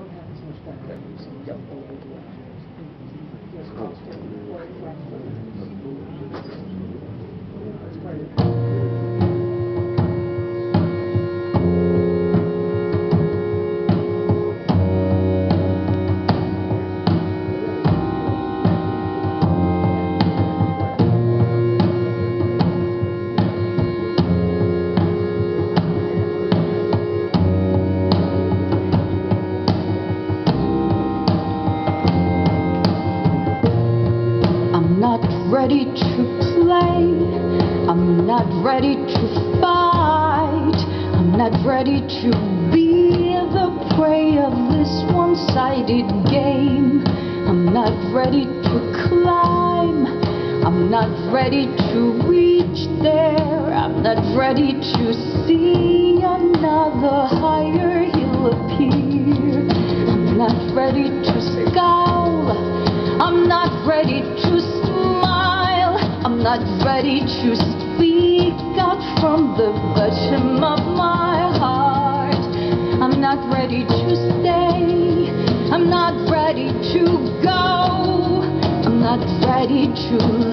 don't have as much background, so we don't go over the ready to play. I'm not ready to fight. I'm not ready to be the prey of this one sided game. I'm not ready to climb. I'm not ready to reach there. I'm not ready to see another higher hill appear. I'm not ready to scowl. I'm not ready to. I'm not ready to speak out from the bottom of my heart. I'm not ready to stay. I'm not ready to go. I'm not ready to